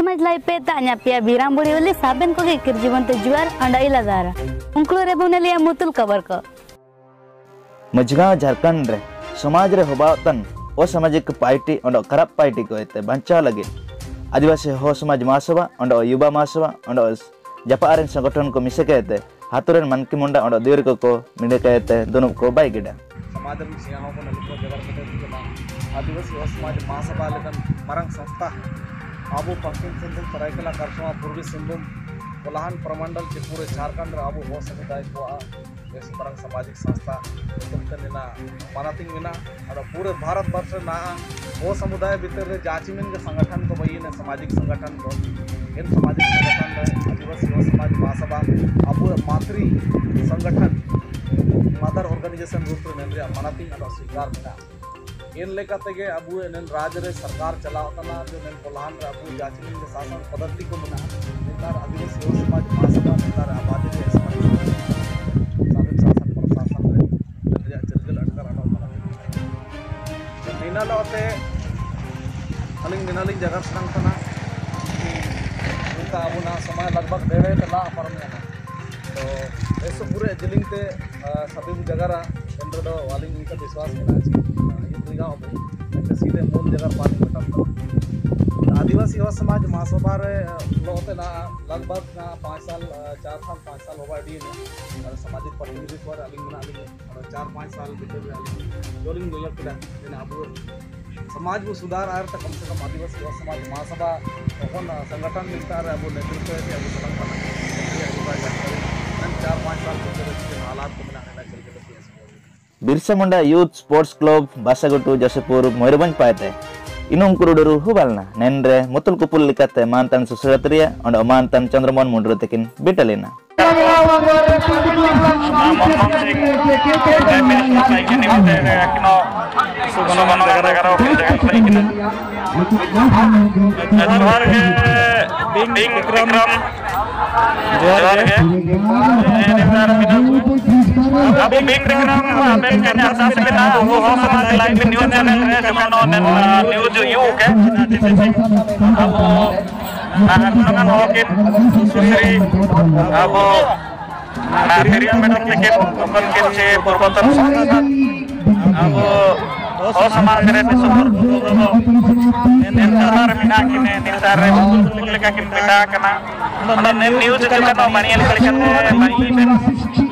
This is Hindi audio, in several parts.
पे तान्या पिया बीराम बुड़ी वाली साबन को के किरजीवन ते जुआर अंडाई लदारा उनकलो रे बुने लिया मुतुल कबर को। मजगांव झारखंड रे समाज रे होबातन असामाजिक पार्टी और खराब पार्टी को एते बंचा लगे। आदिवासी हो समाज महासभा और युवा महासभा और जपारेन संगठन को मिसे कहते हाथुरेन मनकी मुंडा और दीर को को मिले कहते दोनों को बाई गिडा। समाज सिंह को नलिको जगह आदिवासी व समाज महासभा लेकिन मरंग संस्था आबू पश्चिम सिंहभूम सरायकेला खरसुआ पूर्वी सिंहभूम कोल्हान, प्रमंडल के पूरे झारखंड आबू हो समुदाय को ऐसे मरंग सामाजिक संस्था तुमकनिना मानतिंग मिना, और पूरे भारत वर्ष ना, वो समुदाय भीतर रे जाचिमिन के संगठन को बई ने सामाजिक संगठन को, इन सामाजिक संगठन रे आदिवासी व समाज, महासभा अब मातृ संगठन, मदर ऑर्गेनाइजेशन, रूप नेंद्रिया और स्वीकार मिना अबू रे अबू जाचिमिन के शासन पद्धति को मना। नेतार आदिवासी व समाज महासभा नेतार आबादी रे साबिक शासन प्रशासन चलगल अटकर अडो मना जगह संग तना उनका अबू ना समय लगभग डेढ़ तला परम तो ऐसे पूरे जिलिंग ते सभी जगह केंद्र दो वालिंग उनका विश्वास मिला गाँव में सीधे मूल जगह पानी बटन आदिवासी व समाज महासभा लोते ना, लगभग ना पाँच साल चार साल, पाँच साल होगा डी और सामाजिक प्रतिनिधित्व अलिंग में अलिंग और चार, पाँच साल भीतर अलिंग जोलिंग ललक किला दिन अब समाज में सुधार आयर तक कम से कम आदिवासी व समाज महासभा संगठन मिलता है अब नेतृत्व है अब Birsa Munda youth sports club, Basagutu, Jashipur Mayurbhanj ಪಾಯತೆ. ಇನುಂ ಕುರುಡರು ಹೂಬಲ್ನ ನೆನ್ರೆ ಮುತ್ತಲ್ ಕುಪುಲ್ ಲಿಕತ್ತೆ ಮಾಂತನ್ ಸುಸರತ್ರಿಯ, ಅಂಡ್ ಅಮಾಂತನ್ ಚಂದ್ರಮೋಹನ್ ಮುಂಡ್ರು ತೆಕಿನ್ ಬಿಟಲಿನ ᱡᱚᱦᱟᱨ ᱜᱮ ᱵᱤᱝ ᱵᱤᱝ ᱵᱤᱠᱨᱚᱢ अब बिंग विक्रम अबेन के अरदास बिना वो हो समाज लाइव न्यूज़ चैनल रे जमानो ने न्यूज़ यू के अब नागनन होके सुश्री अब नागरिक में लेके अपन के से पूर्वतन अब हो समाज रे सुपर निर्धार मिना किने निर्धार रे लेका किन बेटा कना ने न्यूज़ जो कनो बनियल कलकते बनी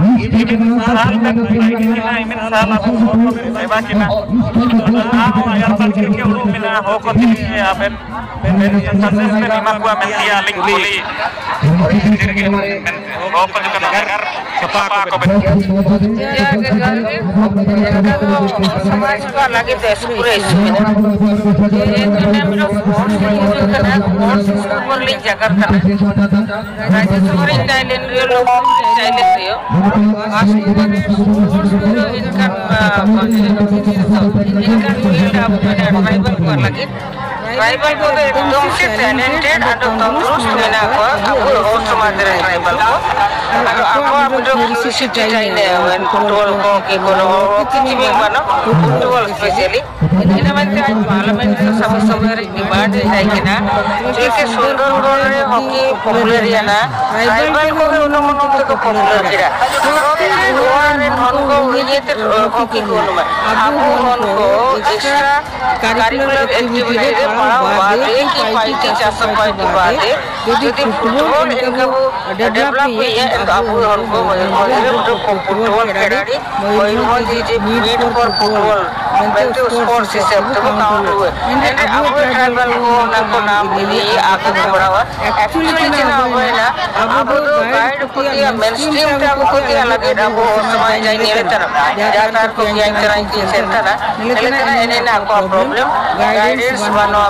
हो को किना हाँ समाज देश पूरे करना राज्य सुमरी टाइलेंड रियो लोग टाइलेंड रियो आशीर्वाद फोर्स इनका इनका फ़ील्ड आप ट्राइबल को लगे ट्राइबल को तो एकदम से टैलेंटेड और तंदुरुस्त मिला को अब और समाज रे ट्राइबल को और आपको आप जो किसी चाहिए वन कंट्रोल को के कोनो किसी भी बनो कंट्रोल स्पेशली इन में आज पार्लियामेंट में सब समय रे डिमांड है कि ना जैसे सुंदरगढ़ रे हॉकी पॉपुलर है ना ट्राइबल को भी उन्होंने मुझे को पॉपुलर किया तो तो ही है। तो एक्चुअली है ना गाइड को दिया। मेनस्ट्रीम का को दिया लगे ना वो समाज जाए नहीं तरफ़ जाकर को क्या तरह की सेंटर ना लेकिन इन्हें ना को प्रॉब्लम गाइडेंस बनो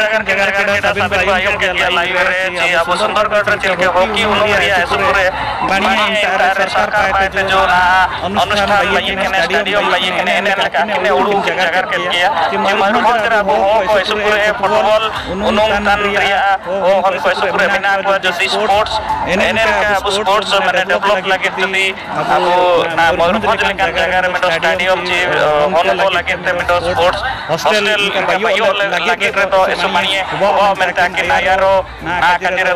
सभी भाइयों के लिए लाइव रहे थे अब सुंदरगढ़ ज़िले के होकी उन्होंने सुपुरे बढ़िया इंटर सरकार पाए थे जो अनुष्ठान लाइए के स्टेडियम लाइए के ने लगा के उड़ू जगह के लिए कि मयूरभंज रा हो को सुपुरे फुटबॉल उन्होंने तन रिया हो हम को सुपुरे बिना को जो स्पोर्ट्स एनएल का स्पोर्ट्स मैंने डेवलप लगे थे अब ना मयूरभंज लेकिन जगह में स्टेडियम जी होने को लगे थे में स्पोर्ट्स हॉस्टल भाइयों लगे थे तो वो नायारो ना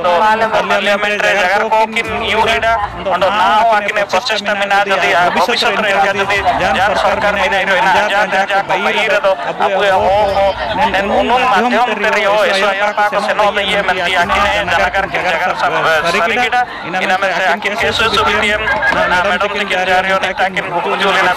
तो जा जा जा बाई रे तो अब हो हो नेन उनुन माध्यम तेरे हो eso ya pa ko seno de ye menti akine janagar के जगह सब सरिकिडा इना में से आकिन के सो सुबितियम ना मैडम ने के जारियो ने ताकिन बुकु जो लेना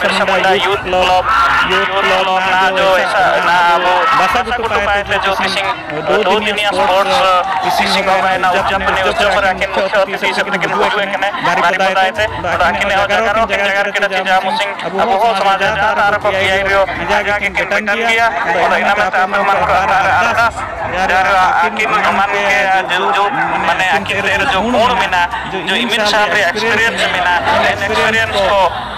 ना ना फिशिंग दो दुनिया स्पोर्ट्स किसी फिशिंग में ना उजप ने उजप पर आकिन मुख्य अतिथि सब के हुए हुए कने बारी बताए थे और आकिन हो जगह के जगह के रति जा मुसिंग अब वो समाज जा तार को किया रियो जगह के केटन किया और इना में ताप मन को अरदास यार आकिन मन के जो जो माने आकिन जो गुण मिना जो इमिन साहब एक्सपीरियंस एक्सपीरियंस को ना जाता के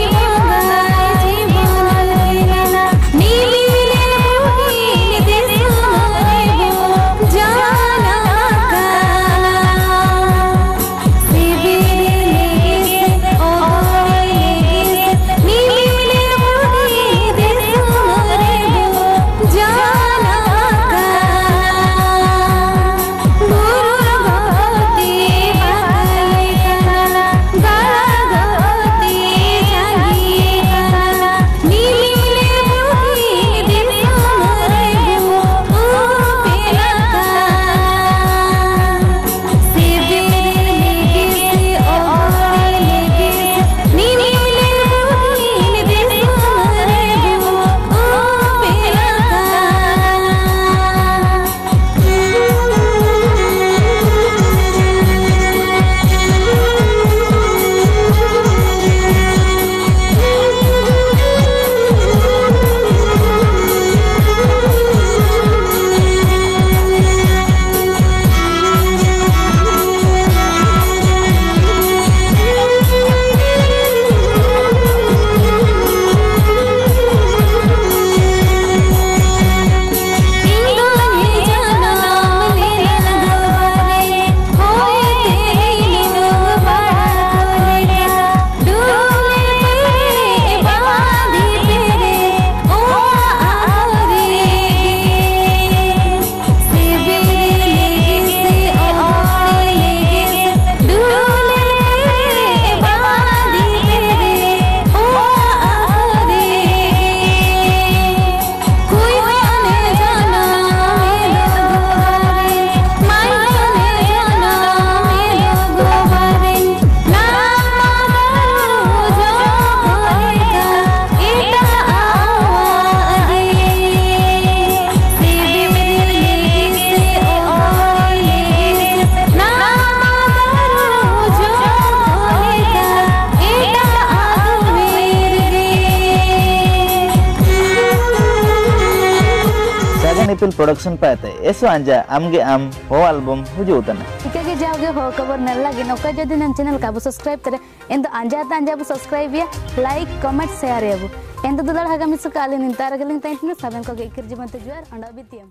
ಪಿಲ್ ಪ್ರೊಡಕ್ಷನ್ ಪಾತೆ ಎಸು ಅಂಜ ಅಮ್ಗೆ ಅಮ್ ಹೋ ಆಲ್ಬಮ್ ಹುಜುತನ ಇಕಗೆ ಜಾವ್ಗೆ ಹೋ ಖಬರ್ ನಲ್ಲಗಿ ನೌಕ ಜದಿ ನನ್ನ ಚಾನೆಲ್ ಕಾಬು ಸಬ್ಸ್ಕ್ರೈಬ್ ತಾರೆ ಎಂದು ಅಂಜಾತ ಅಂಜಾಬು ಸಬ್ಸ್ಕ್ರೈಬ್ ಯಾ ಲೈಕ್ ಕಮೆಂಟ್ ಶೇರ್ ಯಾಬು ಎಂದು ದುಲಳ ಹಗಮಿಸು ಕಾಲಿ ನಿಂತಾರಗಲಿಂತ ಇಂತಿನ ಸಬೆನ್ ಕೋಗೆ ಇಕ್ಕಿರ್ಜಿ ಬಂತು ಜುವರ್ ಅಂಡ ಬಿತ್ತಿಯಂ